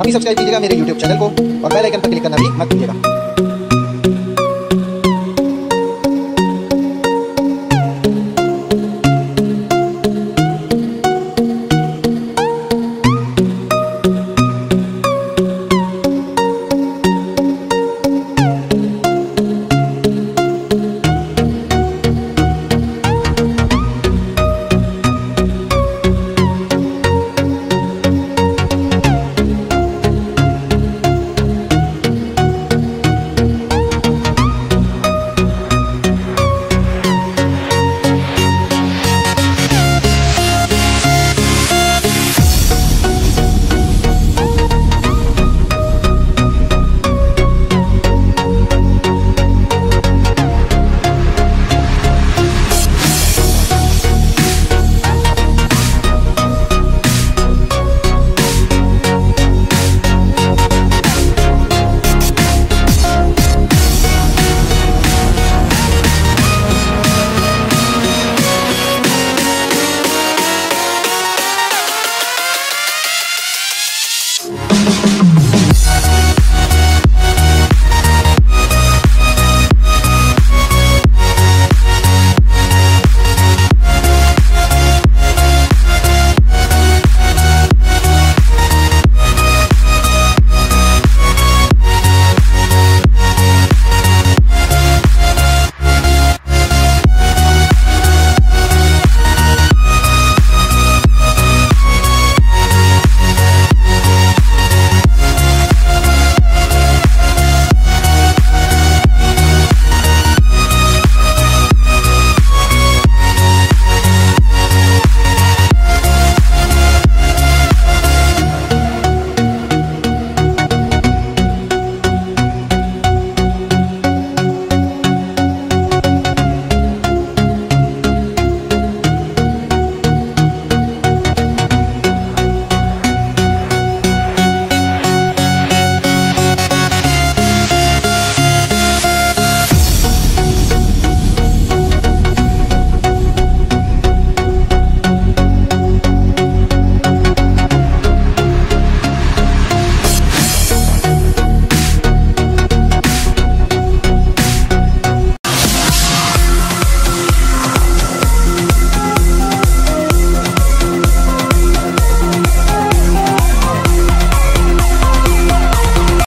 अभी सब्सक्राइब कीजिएगा मेरे यूट्यूब चैनल को और बेल आइकन पर क्लिक करना भी मत भूलिएगा।